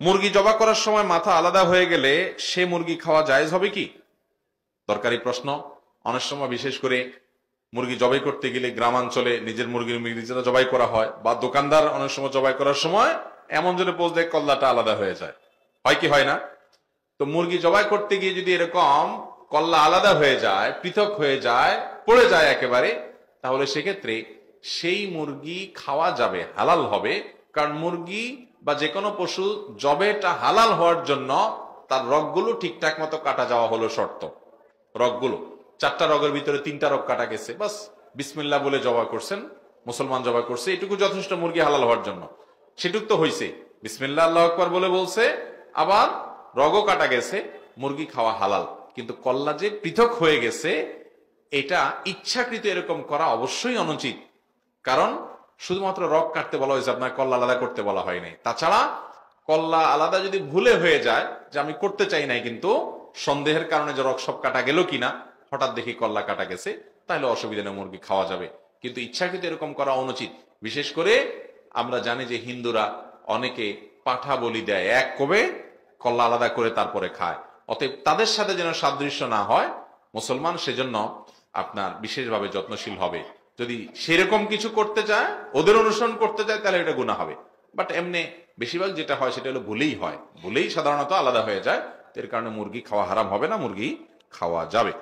মুরগি জবা করার সময় মাথা আলাদা হয়ে গেলে সে মুরগি খাওয়া জায়েজ হবে কি? দরকারি প্রশ্ন। অনেক সময় বিশেষ করে মুরগি জবাই করতে গেলে গ্রামাঞ্চলে নিজের মুরগির নিজেরা জবাই করা হয় বা দোকানদার অনেক সময় জবাই করার সময় এমন জন্য পোজ দেয় কল্লাটা আলাদা হয়ে যায়। হয় কি হয় না? তো মুরগি জবাই করতে গিয়ে যদি এরকম কল্লা আলাদা হয়ে যায়, পৃথক হয়ে যায়, পড়ে যায় একেবারে, তাহলে সেক্ষেত্রে সেই মুরগি খাওয়া যাবে, হালাল হবে কারণ মুরগি বা যে কোনো পশু জবেটা হালাল হওয়ার জন্য তার রগগুলো ঠিকঠাক মতো কাটা যাওয়া হলো শর্ত। রগগুলো। চারটা রগের ভিতরে তিনটা রগ কাটা গেছে। বাস বিসমিল্লা বলে জবা করছেন, মুসলমান জবা করছে, এটুকু যথেষ্ট মুরগি হালাল হওয়ার জন্য। সেটুক তো হয়েছে বিসমিল্লা আল্লাহ আকবর বলে বলছে, আবার রগও কাটা গেছে, মুরগি খাওয়া হালাল। কিন্তু কল্লা যে পৃথক হয়ে গেছে, এটা ইচ্ছাকৃত এরকম করা অবশ্যই অনুচিত। কারণ শুধুমাত্র রক কাটতে বলা হয়েছে আপনার কল্লা আলাদা করতে বলা হয়নি। তাছাড়া, কল্লা আলাদা যদি ভুলে হয়ে যায়, যে আমি করতে চাই নাই কিন্তু, সন্দেহের কারণে যে রক সব কাটা গেল কিনা, হঠাৎ দেখি কল্লা কাটা গেছে, তাহলে অসুবিধা নেই, মুরগি খাওয়া যাবে। কিন্তু ইচ্ছাকৃত এরকম করা অনুচিত। বিশেষ করে, আমরা জানি যে হিন্দুরা অনেকে পাঠা বলি দেয়, এক কবে কল্লা আলাদা করে তারপরে খায়। অতএব তাদের সাথে যেন সাদৃশ্য না হয়, মুসলমান সেজন্য আপনার বিশেষভাবে যত্নশীল হবে। যদি সেরকম কিছু করতে চায়, ওদের অনুসরণ করতে চায়, তাহলে এটা গুণা হবে। বাট এমনি বেশিরভাগ যেটা হয়, সেটা হলো ভুলেই হয়। ভুলেই সাধারণত আলাদা হয়ে যায়। এর কারণে মুরগি খাওয়া হারাম হবে না, মুরগি খাওয়া যাবে।